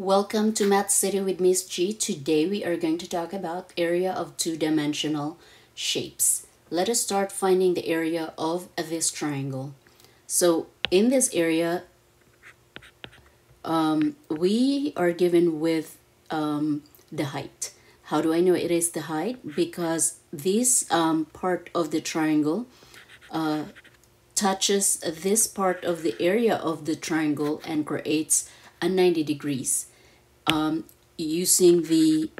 Welcome to Math City with Miss G. Today we are going to talk about area of two-dimensional shapes. Let us start finding the area of this triangle. So in this area, um, we are given with um, the height. How do I know it is the height? Because this um, part of the triangle uh, touches this part of the area of the triangle and creates a 90 degrees um, using the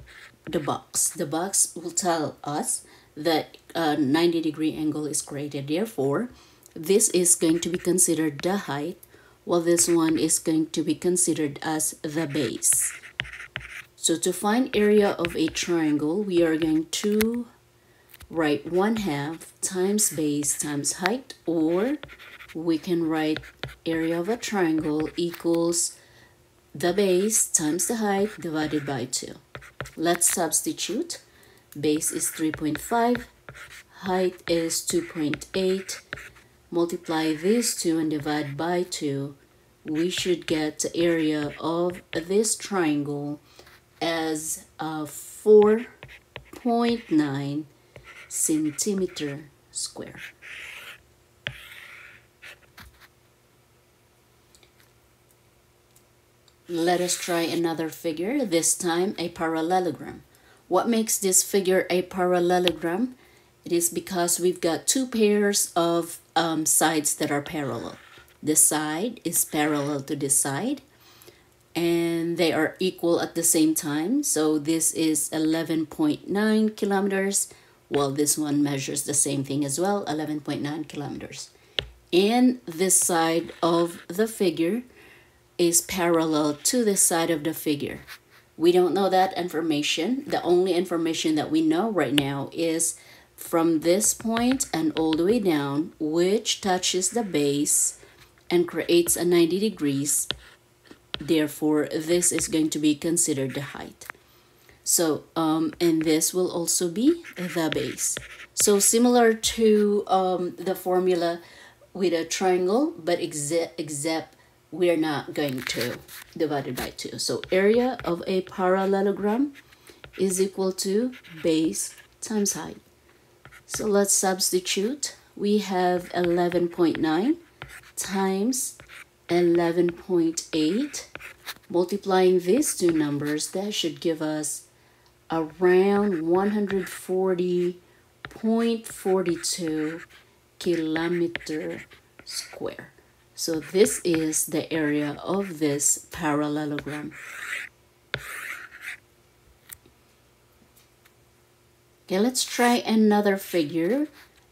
the box. The box will tell us that a 90 degree angle is created. Therefore, this is going to be considered the height while this one is going to be considered as the base. So to find area of a triangle, we are going to write 1 half times base times height or we can write area of a triangle equals the base times the height divided by 2. Let's substitute. Base is 3.5, height is 2.8. Multiply these two and divide by 2. We should get the area of this triangle as a 4.9 centimeter square. Let us try another figure, this time a parallelogram. What makes this figure a parallelogram? It is because we've got two pairs of um, sides that are parallel. This side is parallel to this side and they are equal at the same time. So this is 11.9 kilometers while this one measures the same thing as well, 11.9 kilometers. And this side of the figure is parallel to the side of the figure. We don't know that information. The only information that we know right now is from this point and all the way down, which touches the base and creates a 90 degrees Therefore, this is going to be considered the height. So, um, and this will also be the base. So similar to um, the formula with a triangle, but except, except we're not going to divide it by 2. So area of a parallelogram is equal to base times height. So let's substitute. We have 11.9 times 11.8 multiplying these two numbers that should give us around 140.42 kilometer square so this is the area of this parallelogram okay let's try another figure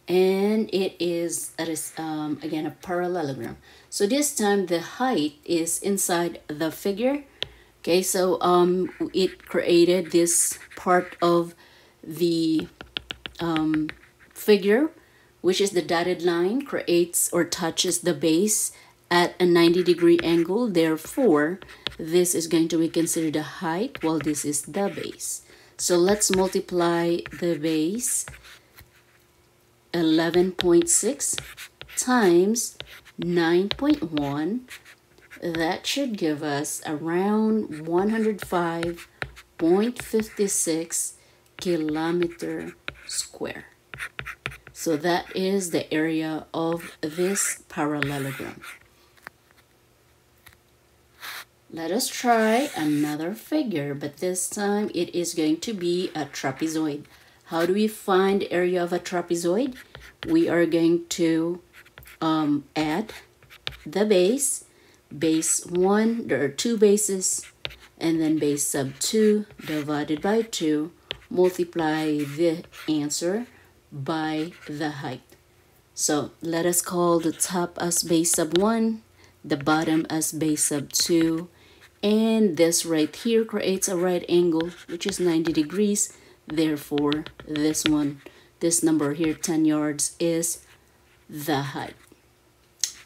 and it is, um, again a parallelogram. So this time the height is inside the figure. Okay, so um, it created this part of the um, figure, which is the dotted line, creates or touches the base at a 90 degree angle. Therefore, this is going to be considered a height while this is the base. So let's multiply the base 11.6 times 9.1 that should give us around 105.56 kilometer square. So that is the area of this parallelogram. Let us try another figure, but this time it is going to be a trapezoid. How do we find area of a trapezoid? We are going to um, add the base, base 1, there are two bases, and then base sub 2 divided by 2, multiply the answer by the height. So let us call the top as base sub 1, the bottom as base sub 2, and this right here creates a right angle, which is 90 degrees, Therefore, this one, this number here, 10 yards, is the height.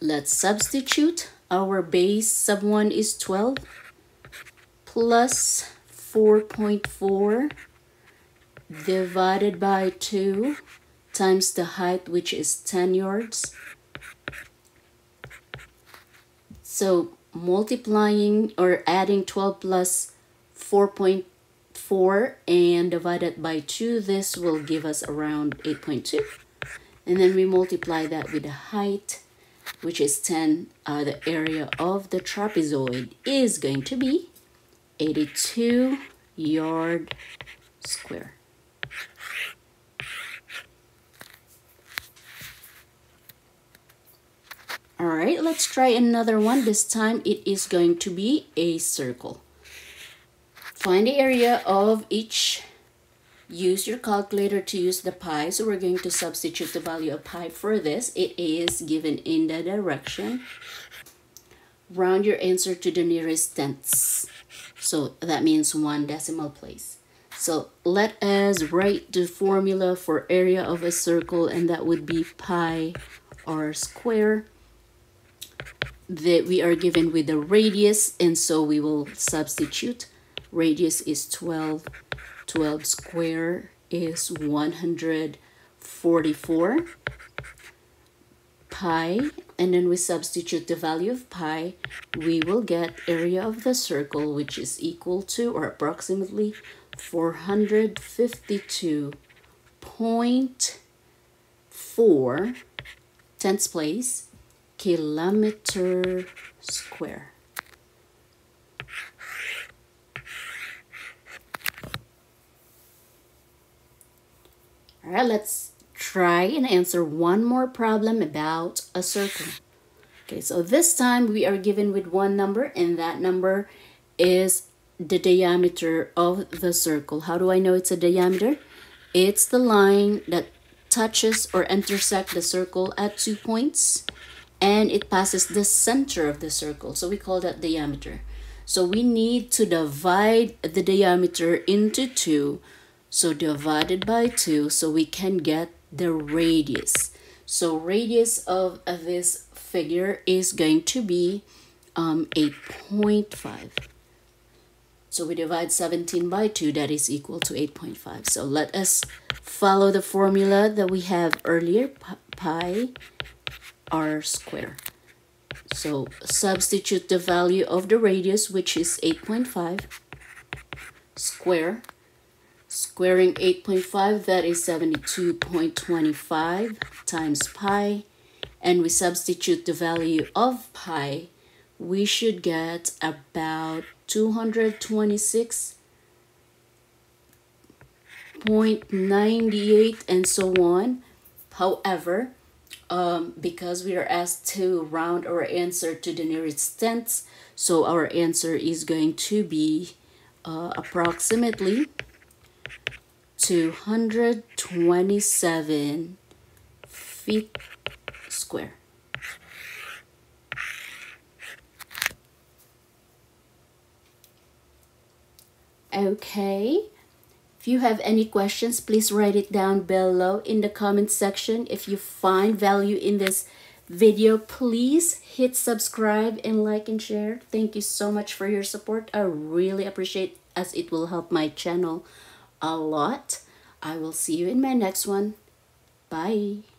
Let's substitute. Our base sub 1 is 12 plus 4.4 divided by 2 times the height, which is 10 yards. So multiplying or adding 12 plus 4.4 and divided by 2 this will give us around 8.2 and then we multiply that with the height which is 10 uh, the area of the trapezoid is going to be 82 yard square all right let's try another one. This time it is going to be a circle. Find the area of each. Use your calculator to use the pi. So we're going to substitute the value of pi for this. It is given in the direction. Round your answer to the nearest tenths. So that means one decimal place. So let us write the formula for area of a circle and that would be pi r square that we are given with the radius and so we will substitute. Radius is 12 12 square is 144 pi and then we substitute the value of pi. We will get area of the circle which is equal to or approximately 452.4 tenths place kilometer square. All right, let's try and answer one more problem about a circle. Okay, so this time we are given with one number and that number is the diameter of the circle. How do I know it's a diameter? It's the line that touches or intersect the circle at two points and it passes the center of the circle. So we call that diameter. So we need to divide the diameter into two. So divided by two so we can get the radius. So radius of this figure is going to be um, 8.5. So we divide 17 by 2, that is equal to 8.5. So let us follow the formula that we have earlier, pi r square. So substitute the value of the radius, which is 8.5 square. Squaring 8.5, that is 72.25 times pi. And we substitute the value of pi, we should get about 226.98 and so on. However, um, because we are asked to round our answer to the nearest tenths, so our answer is going to be uh, approximately 227 feet square. Okay. If you have any questions, please write it down below in the comment section. If you find value in this video, please hit subscribe and like and share. Thank you so much for your support. I really appreciate as it will help my channel a lot. I will see you in my next one. Bye.